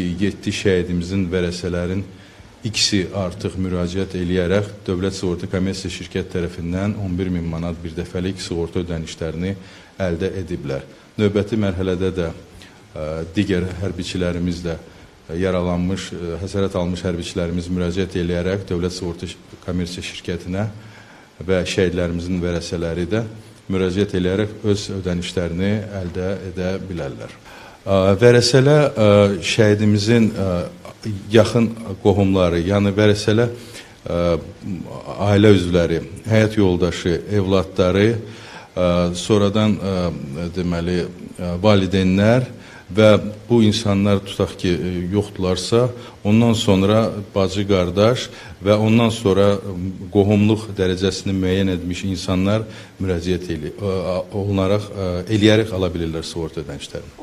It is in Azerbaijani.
7 şəhidimizin vərəsələrin ikisi artıq müraciət eləyərək Dövlət Sığorta Kommersiya Şirkət tərəfindən 11 min manat bir dəfəlik sığorta ödənişlərini əldə ediblər. Növbəti mərhələdə də ə, digər hərbiçilərimiz də ə, yaralanmış, ə, xəsarət almış hərbiçilərimiz müraciət eləyərək Dövlət Sığorta Kommersiya Şirkətinə və şəhidlərimizin vərəsələri də müraciət eləyərək öz ödənişlərini əldə edə bilərlər. Vərəsələ şəhidimizin yaxın qohumları, yəni vərəsələ ailə üzvləri, həyat yoldaşı, evladları, sonradan deməli valideynlər və bu insanlar tutaq ki, yoxdularsa, ondan sonra bacı, qardaş və ondan sonra qohumluq dərəcəsini müəyyən etmiş insanlar müraciət eləyərək ala bilirlər sığorta ödənişlərini.